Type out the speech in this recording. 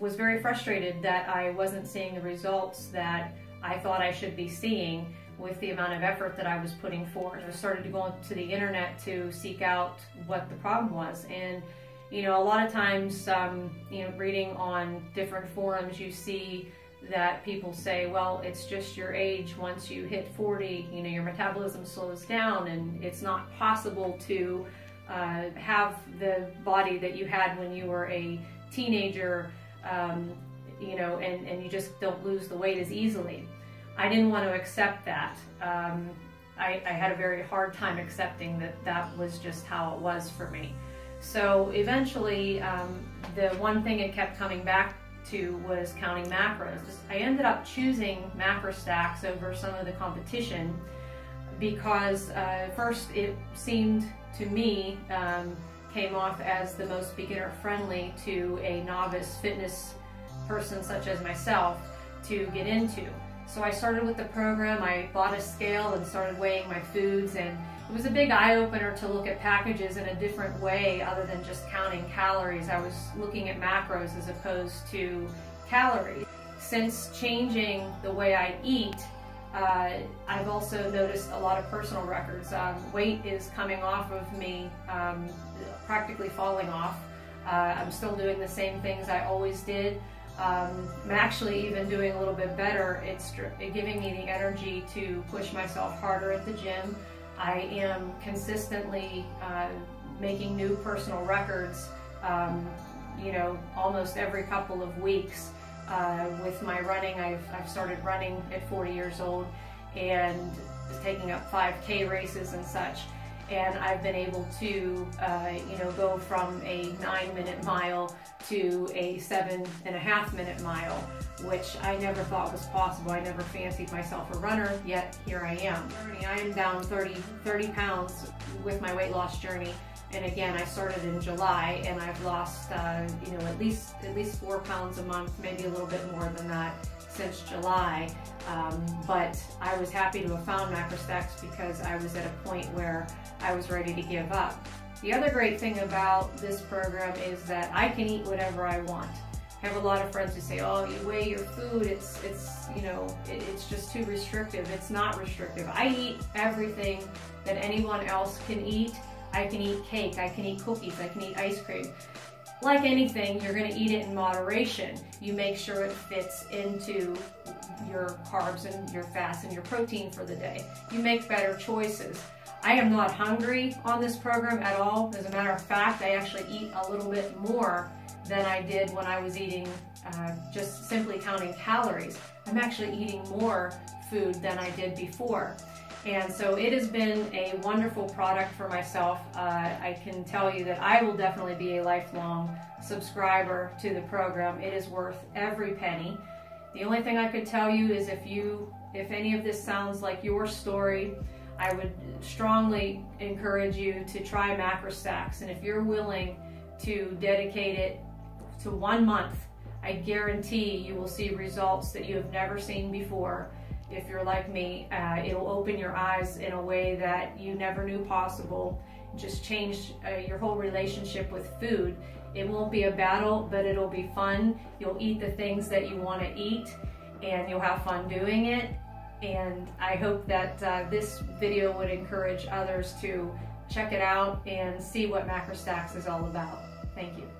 was very frustrated that I wasn't seeing the results that I thought I should be seeing with the amount of effort that I was putting forth. I started to go to the internet to seek out what the problem was. And, you know, a lot of times, um, you know, reading on different forums, you see that people say, well, it's just your age. Once you hit 40, you know, your metabolism slows down and it's not possible to uh, have the body that you had when you were a teenager, um, you know, and, and you just don't lose the weight as easily. I didn't want to accept that. Um, I, I, had a very hard time accepting that that was just how it was for me. So eventually, um, the one thing it kept coming back to was counting macros. I ended up choosing Macrostax over some of the competition because uh, first it seemed to me um, came off as the most beginner friendly to a novice fitness person such as myself to get into. So I started with the program, I bought a scale and started weighing my foods and it was a big eye-opener to look at packages in a different way other than just counting calories. I was looking at macros as opposed to calories. Since changing the way I eat, uh, I've also noticed a lot of personal records. Um, weight is coming off of me, um, practically falling off. Uh, I'm still doing the same things I always did. Um, I'm actually even doing a little bit better. It's giving me the energy to push myself harder at the gym. I am consistently uh, making new personal records, um, you know, almost every couple of weeks. Uh, with my running, I've, I've started running at 40 years old and taking up 5K races and such. And I've been able to, uh, you know, go from a nine minute mile to a seven and a half minute mile, which I never thought was possible. I never fancied myself a runner, yet here I am. I am down 30, 30 pounds with my weight loss journey and again, I started in July, and I've lost, uh, you know, at least at least four pounds a month, maybe a little bit more than that since July. Um, but I was happy to have found Macrostax because I was at a point where I was ready to give up. The other great thing about this program is that I can eat whatever I want. I have a lot of friends who say, "Oh, you weigh your food. It's it's you know it, it's just too restrictive." It's not restrictive. I eat everything that anyone else can eat I can eat cake, I can eat cookies, I can eat ice cream. Like anything, you're gonna eat it in moderation. You make sure it fits into your carbs and your fats and your protein for the day. You make better choices. I am not hungry on this program at all. As a matter of fact, I actually eat a little bit more than I did when I was eating uh, just simply counting calories. I'm actually eating more food than I did before. And so it has been a wonderful product for myself. Uh, I can tell you that I will definitely be a lifelong subscriber to the program. It is worth every penny. The only thing I could tell you is if you, if any of this sounds like your story, I would strongly encourage you to try Macrostax. And if you're willing to dedicate it to one month, I guarantee you will see results that you have never seen before if you're like me, uh, it'll open your eyes in a way that you never knew possible. Just change uh, your whole relationship with food. It won't be a battle, but it'll be fun. You'll eat the things that you want to eat and you'll have fun doing it. And I hope that uh, this video would encourage others to check it out and see what Macrostax is all about. Thank you.